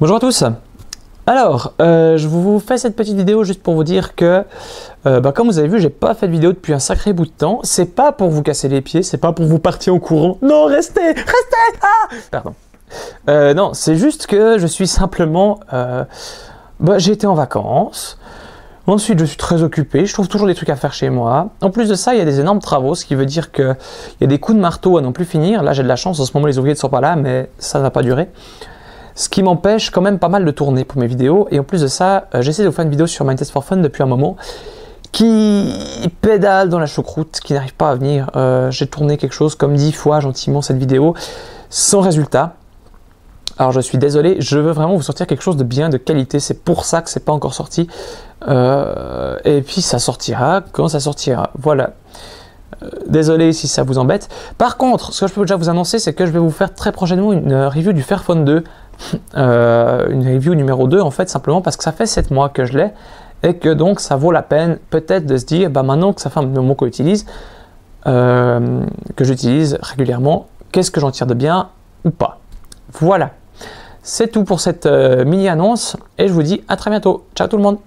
Bonjour à tous. Alors, euh, je vous fais cette petite vidéo juste pour vous dire que, euh, bah, comme vous avez vu, j'ai pas fait de vidéo depuis un sacré bout de temps. C'est pas pour vous casser les pieds, c'est pas pour vous partir au courant. Non, restez, restez. Ah Pardon. Euh, non, c'est juste que je suis simplement, bah, j'ai été en vacances. Ensuite, je suis très occupé, je trouve toujours des trucs à faire chez moi. En plus de ça, il y a des énormes travaux, ce qui veut dire qu'il y a des coups de marteau à non plus finir. Là, j'ai de la chance, en ce moment, les ouvriers ne sont pas là, mais ça ne va pas durer. Ce qui m'empêche quand même pas mal de tourner pour mes vidéos. Et en plus de ça, euh, j'essaie de vous faire une vidéo sur Mindtest for Fun depuis un moment qui pédale dans la choucroute, qui n'arrive pas à venir. Euh, j'ai tourné quelque chose comme 10 fois gentiment cette vidéo, sans résultat. Alors je suis désolé, je veux vraiment vous sortir quelque chose de bien, de qualité. C'est pour ça que c'est pas encore sorti. Euh, et puis ça sortira quand ça sortira. Voilà. Désolé si ça vous embête. Par contre, ce que je peux déjà vous annoncer, c'est que je vais vous faire très prochainement une review du Fairphone 2. Une review numéro 2 en fait, simplement parce que ça fait 7 mois que je l'ai et que donc ça vaut la peine peut-être de se dire, bah maintenant que ça fait un moment qu'on utilise, euh, que j'utilise régulièrement, qu'est-ce que j'en tire de bien ou pas. Voilà. C'est tout pour cette euh, mini-annonce et je vous dis à très bientôt. Ciao tout le monde